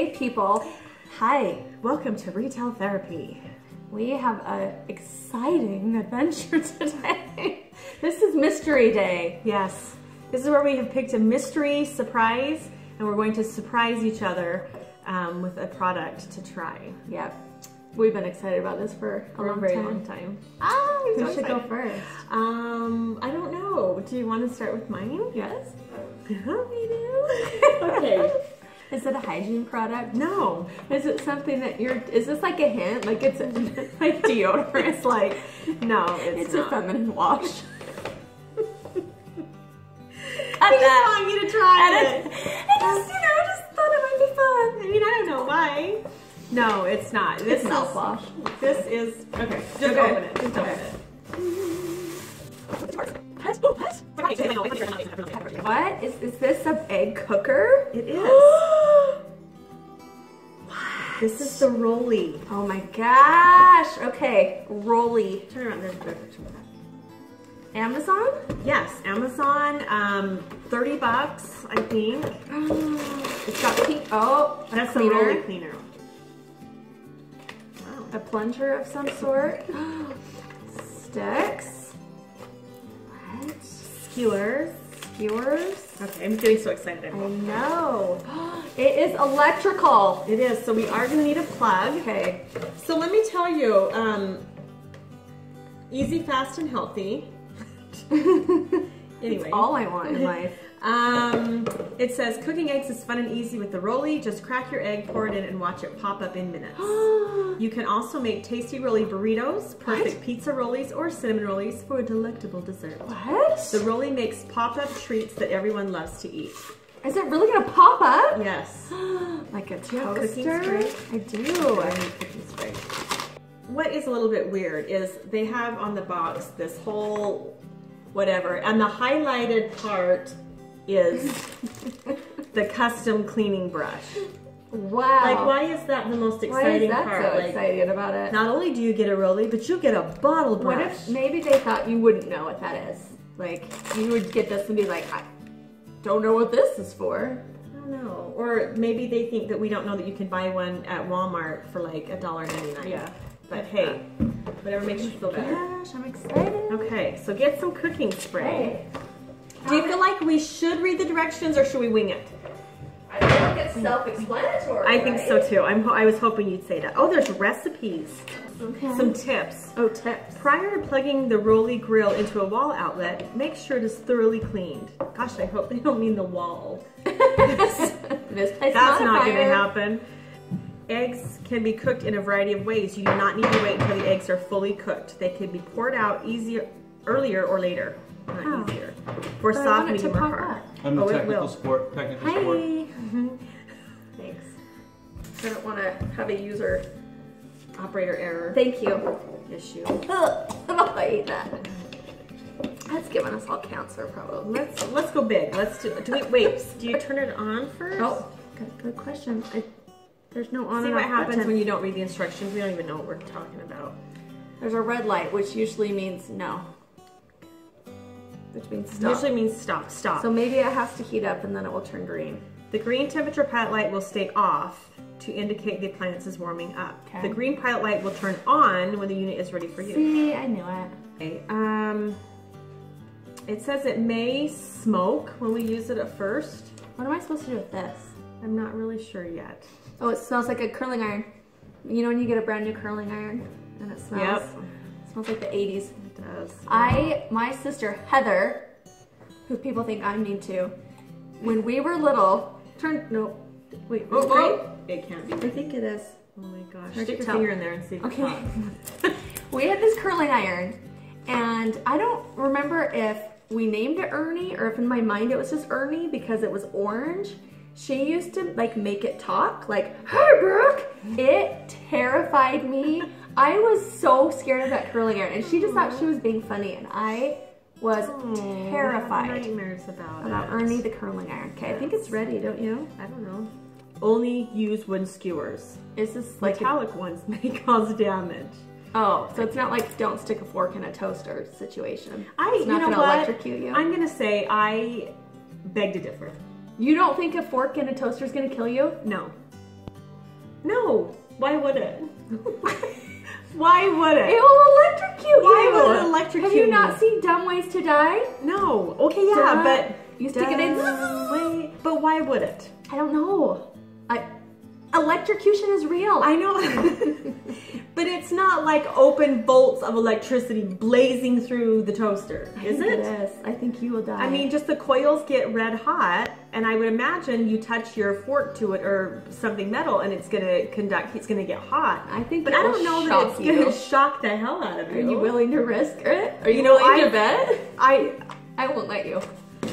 Hey people, hi. Welcome to Retail Therapy. We have an exciting adventure today. this is Mystery Day. Yes, this is where we have picked a mystery surprise and we're going to surprise each other um, with a product to try. Yep. We've been excited about this for a, For long a very time. long time. Ah, So who should go first? Um, I don't know. Do you want to start with mine? Yes. we do. okay. Is it a hygiene product? No. Is it something that you're? Is this like a hint? Like it's like deodorant? It's like, no, it's, It's a feminine wash. I just want you to try it. I just, you know, I just thought it might be fun. I mean, I don't know why. No, it's not. This It's is mouthwash. This is okay. Just Okay. open it. Just Okay. open it. What is is this? An egg cooker? It is. This is the Rollie. Oh my gosh. Okay, Rollie. Turn around. There's a better picture that. Amazon? Yes, Amazon. Um, thirty bucks, I think. It's got pink. Oh, That's the. Rollie cleaner. Wow. A plunger of some sort. Sticks. What? Skewers. Skewers. Okay, I'm getting so excited. I know. It is electrical. It is. So we are gonna need a plug. Okay. So let me tell you, um, easy, fast, and healthy. anyway, It's all I want in life. Um, it says cooking eggs is fun and easy with the Rollie. Just crack your egg, pour it in, and watch it pop up in minutes. You can also make tasty Rollie burritos, perfect pizza rollies, or cinnamon rollies for a delectable dessert. what? The Rollie makes pop-up treats that everyone loves to eat. Is it really gonna pop up? Yes. Like a you have cooking toaster? spray? I do. I need cooking spray. What is a little bit weird is they have on the box this whole whatever, and the highlighted part is the custom cleaning brush. Wow. Like, why is that the most exciting Why exciting is that part? so like, excited about it? not only do you get a Rollie, but you get a bottle brush. What if maybe they thought you wouldn't know what that is? Like you would get this and be like, I don't know what this is for. I don't know. Or maybe they think that we don't know that you can buy one at Walmart for like a dollar ninety nine. Yeah. But hey, whatever makes you feel better. Gosh, I'm excited. Okay, so get some cooking spray. Do you feel like we should read the directions or should we wing it? I feel like it's self-explanatory. I think so too. I'm, ho- I was hoping you'd say that. Oh, there's recipes. Okay. Some tips. oh tips. Prior to plugging the Rollie grill into a wall outlet, make sure it is thoroughly cleaned. Gosh, I hope they don't mean the wall. this place That's not going to happen. Eggs can be cooked in a variety of ways. You do not need to wait until the eggs are fully cooked. They can be poured out easier, earlier or later. Not Oh. easier. For But I soft, want it to medium, or pop hard. up. I'm the Oh, it technical will. support. Technical support. Hi. Thanks. I don't want to have a user. Operator error Thank you. issue. Ugh, I hate that. That's giving us all cancer, probably. Let's let's go big. Let's do. Do we wait? Do you turn it on first? Oh, good, good question. I, there's no on See and what off happens button. when you don't read the instructions. We don't even know what we're talking about. There's a red light, which usually means no. Which means stop. Usually means stop. Stop. so maybe it has to heat up and then it will turn green. the green temperature pilot light will stay off to indicate the appliance is warming up. Okay. The green pilot light will turn on when the unit is ready for use. See, I knew it. Okay. Um. It says it may smoke when we use it at first. What am I supposed to do with this? I'm not really sure yet. Oh, it smells like a curling iron. You know when you get a brand new curling iron and it smells? Yep. It smells like the 80s. Does. I, my sister Heather, who people think I'm mean to, when we were little, turned, no, wait, Oh, oh, it can't be. I think it is. Oh my gosh. Stick your tell. finger in there and see if Okay. pops. we had this curling iron, and I don't remember if we named it Ernie or if in my mind it was just Ernie because it was orange. She used to like make it talk, like, hey Brooke! It terrified me. I was so scared of that curling iron, and she just thought she was being funny, and I was Oh, terrified Nightmares about, about it. Ernie the curling iron. Okay, I think it's ready, don't you? I don't know. Only use wooden skewers. Is this like a, Metallic ones may cause damage. oh, so it's not like don't stick a fork in a toaster situation. I, it's you know gonna what? electrocute you. I'm gonna say I beg to differ. You don't think a fork in a toaster is gonna kill you? No. No. Why would it? Why would it? It will electrocute Why you. would it electrocute Have you not seen Dumb Ways to Die? No. Okay, yeah, Duh. but You stick it in. Wait, but why would it? I don't know. I electrocution is real. I know, but it's not like open bolts of electricity blazing through the toaster, I is it? It is. I think you will die. I mean, just the coils get red hot, and I would imagine you touch your fork to it or something metal, and it's gonna conduct. It's gonna get hot. I think But it I don't know that it's you. gonna shock the hell out of you. Are you. you willing to risk it? Are you, You know, willing I- to bet? I I won't let you.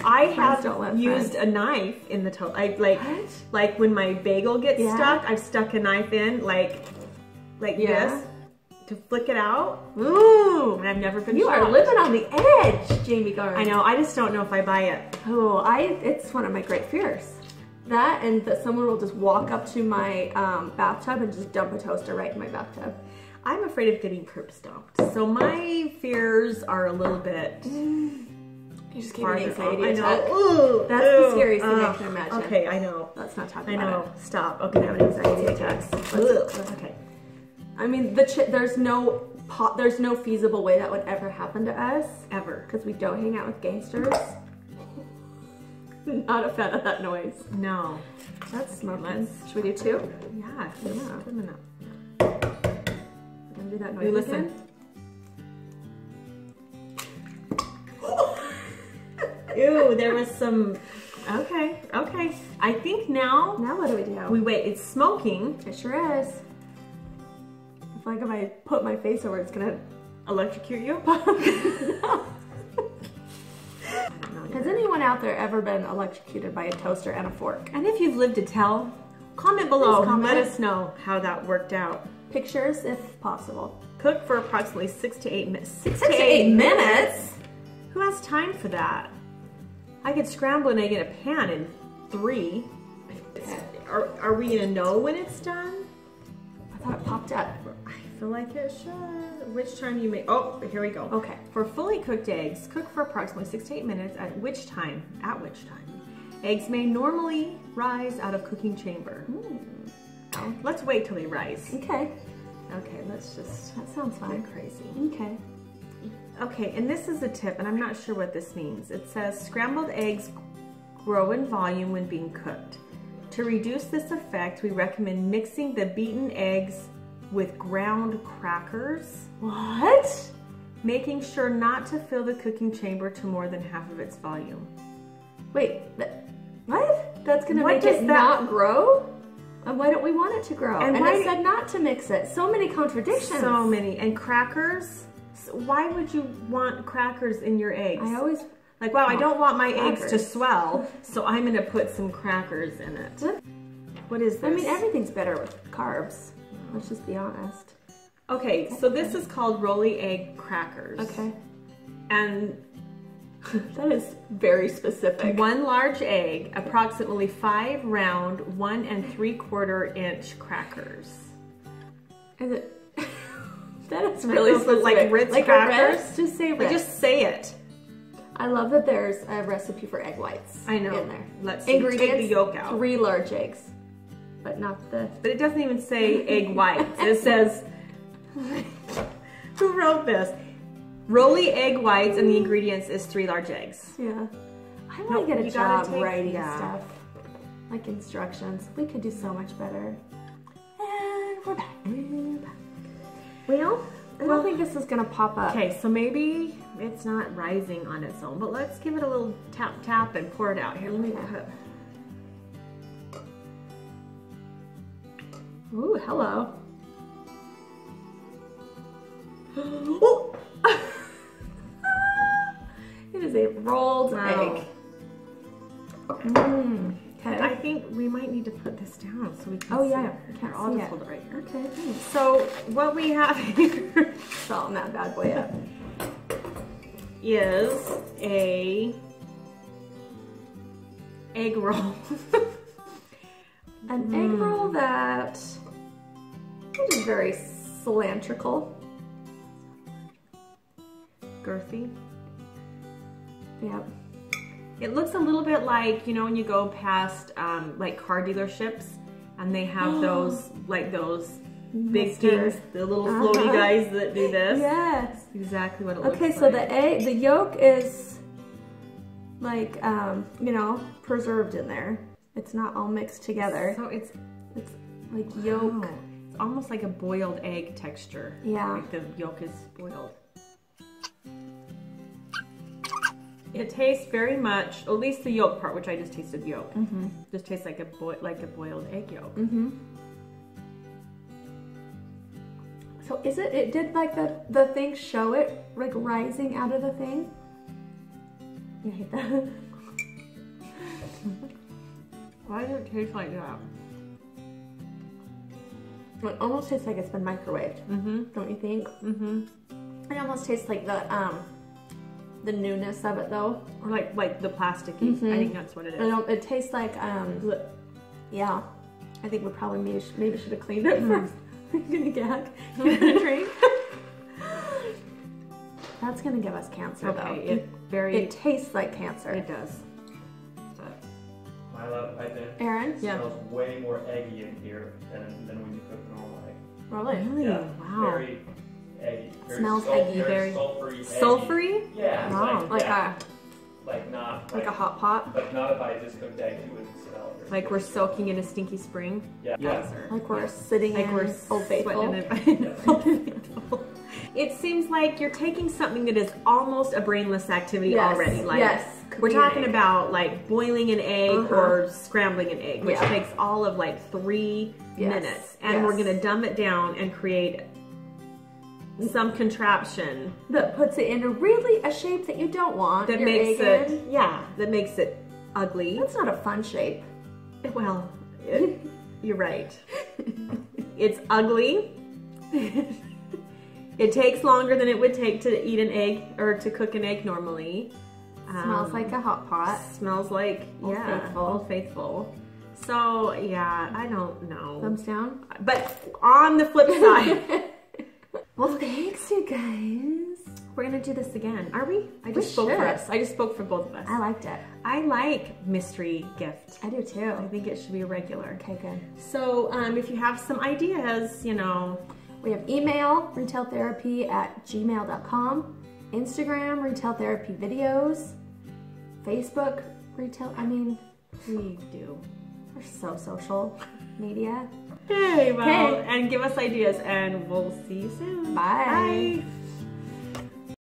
I Friends don't let have used a knife in the toe. I like What? like when my bagel gets Yeah. stuck, I've stuck a knife in like like Yeah. this to flick it out. Ooh, and I've never been. You are living on the edge, Jamie Garn. I know. I just don't know if I buy it. Oh, I it's one of my great fears. That and that someone will just walk up to my um, bathtub and just dump a toaster right in my bathtub. I'm afraid of getting curb stomped. So my fears are a little bit You just gave me an anxiety I attack. know. Ooh, That's the scariest thing I can imagine. Okay, I know. Let's not talk I about know. Stop. Okay, I have an anxiety attack. Okay. I mean, the ch- there's no po- there's no feasible way that would ever happen to us Ever. because we don't hang out with gangsters. Not a fan of that noise. No. That's smoking. Should we do two? Yeah. Yeah. put up. Gonna do that noise You listen. again? Ew, there was some. Okay, okay. I think now Now what do we do? we wait. It's smoking. It sure is. I feel like if I put my face over, it's gonna. Electrocute you. Has anyone out there ever been electrocuted by a toaster and a fork? And if you've lived to tell, comment below. Comment. Let us know how that worked out. Pictures, if possible. Cook for approximately six to eight minutes. Six, Six to eight minutes? Who has time for that? I could scramble an egg in a pan in three. Are, are we gonna know when it's done? I thought it popped up. I feel like it should. Which time you make? Oh, here we go. Okay. For fully cooked eggs, cook for approximately six to eight minutes. At which time? At which time? Eggs may normally rise out of cooking chamber. Hmm. Now, let's wait till they rise. Okay, Okay, let's just that sounds fine. crazy. Okay. Okay, and this is a tip, and I'm not sure what this means. It says scrambled eggs grow in volume when being cooked. To reduce this effect, we recommend mixing the beaten eggs with ground crackers, What? making sure not to fill the cooking chamber to more than half of its volume. Wait, what? That's gonna What make does it that- not grow? And why don't we want it to grow? And And, why- it said not to mix it. So many contradictions. So many. And crackers? So why would you want crackers in your eggs? I always. like, wow, I don't want my eggs to swell, so I'm gonna put some crackers in it. What? What is this? I mean, everything's better with carbs. Let's just be honest. Okay, so this is called Rollie Egg Crackers. Okay. And that is very specific. one large egg, approximately five round, one and three quarter inch crackers. Is it? That is really look like specific. Ritz like crackers? Ritz? Just say Like, Ritz. just say it. I love that there's a recipe for egg whites. I know. In there. Let's Take the yolk out. Three large eggs, but not the. But it doesn't even say egg whites. It says, who wrote this? Rollie egg whites, and the ingredients is three large eggs. Yeah. I want to get a job take- writing yeah. stuff, like instructions. We could do so much better. And we're back. We're back. Well, I don't Well- think this is gonna pop up. Okay, so maybe it's not rising on its own, but let's give it a little tap tap and pour it out. Here, let me put. Ooh, hello. Oh! It is a rolled Wow. egg. Mm, okay. Think we might need to put this down so we can Oh, yeah, it. I can't I'll just it. hold it right here. Okay, thanks. So what we have here Salting that bad boy up. is a egg roll. An egg Mm. roll that is very cylindrical. Girthy. Yep. It looks a little bit like, you know, when you go past um, like car dealerships and they have those like those big Mustard. things, the little floaty Uh-huh. guys that do this. Yes. Exactly what it looks Okay, looks so like. the egg, the yolk is like, um, you know, preserved in there. It's not all mixed together. so it's It's like yolk. oh, it's almost like a boiled egg texture. Yeah. Like the yolk is boiled. It tastes very much, at least the yolk part, which I just tasted yolk, Mm-hmm. just tastes like a like a boiled egg yolk. Mm-hmm. So is it? It did like the the thing show it like rising out of the thing. You hate that? Why does it taste like that? It almost tastes like it's been microwaved. Mm-hmm. Don't you think? Mm-hmm. It almost tastes like the um the newness of it though. Or like like the plasticky. Mhm. I think that's what it It, is. don't- it tastes like um yeah. I think we probably maybe, sh- maybe should have cleaned it first. I'm gonna gag. You gonna drink? That's gonna give us cancer Okay, though. it very It tastes like cancer. it does. But I love. I think Aaron? it Yeah. smells way more eggy in here than than when you cook normal egg. Really? really, Yeah, wow. Very eggy. Very Smells sul- eggy, Very very- sulfury. eggy. Yeah. Wow. Like, Like yeah, a like not like like, a hot pot? Like not if I just cooked egg, you wouldn't smell it. Like we're soaking in a stinky spring. Yeah. Yeah. Like we're sitting Like in we're Old Faithful. sweating in Old Faithful. It seems like you're taking something that is almost a brainless activity Yes, already. Like yes, we're talking about like boiling an egg Uh-huh. or scrambling an egg, which Yeah. takes all of like three Yes, minutes, and we're gonna dumb it down and create some contraption That puts it into really a shape that you don't want. that makes it in. yeah that makes it ugly. That's not a fun shape. Well, it, you're right. It's ugly. it takes longer than it would take to eat an egg or to cook an egg normally. Smells Um, like a hot pot. smells like Old yeah, Faithful. Old Faithful. So yeah, I don't know. Thumbs down. But on the flip side, Well, thanks, you guys. we're gonna do this again, are we? I We just spoke for us. I just spoke for both of us. I liked it. I like mystery gift. I do too. I think it should be a regular. Okay, good. So um, if you have some ideas, you know, We have email, retailtherapy at gmail.com, Instagram, retail therapy videos, Facebook, retail, I mean, we do. we're so social media. Okay. and give us ideas, and we'll see you soon. Bye. Bye.